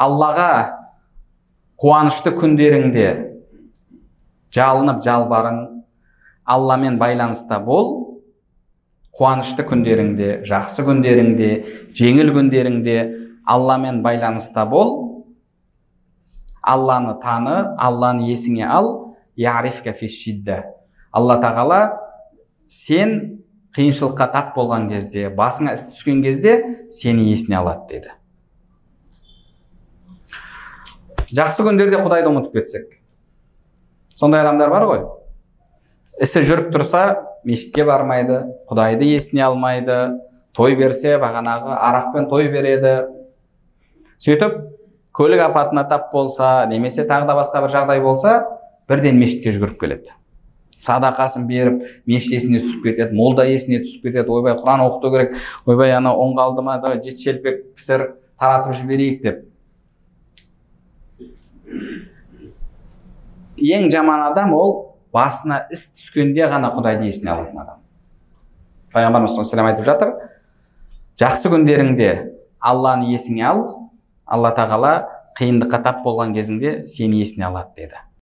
аллаға қуанышты күндеріңде жалынып жалбарың алламен байланыста бол. Қуанышты күндеріңде жақсы күндеріңде жеңіл күндеріңде алламен байланыста бол. Алланы таны алланы есіңе ал. Алла тағала сен қиыншылыққа тап болған кезде басыңа іс түскен кезде сені есіне алады деді. Жақсы күндерде құдайды ұмытып кетсек. Сондай адамдар бар ғой. Ісі жүріп тұрса мешітке бармайды құдайды есіне алмайды той берсе бағанағы арақпен той береді. Сөйтіп көлік апатына тап болса немесе тағы да басқа бір жағдай болса бірден мешітке жүгіріп келеді. Садақасын беріп мешіт есіне түсіп кетеді молда есіне түсіп кетеді. Ойбай құран оқыту керек. Ойбай ана оң қалды ма? Жеті шелпек пісір таратып жіберейік деп. Ең жаман адам ол басына іс түскенде ғана құдайды есіне алатын адам. Пайғамбарымыз саллаллаху айтып жатыр жақсы күндеріңде алланы есіңе ал алла тағала қиындыққа тап болған кезіңде сені есіне алады деді.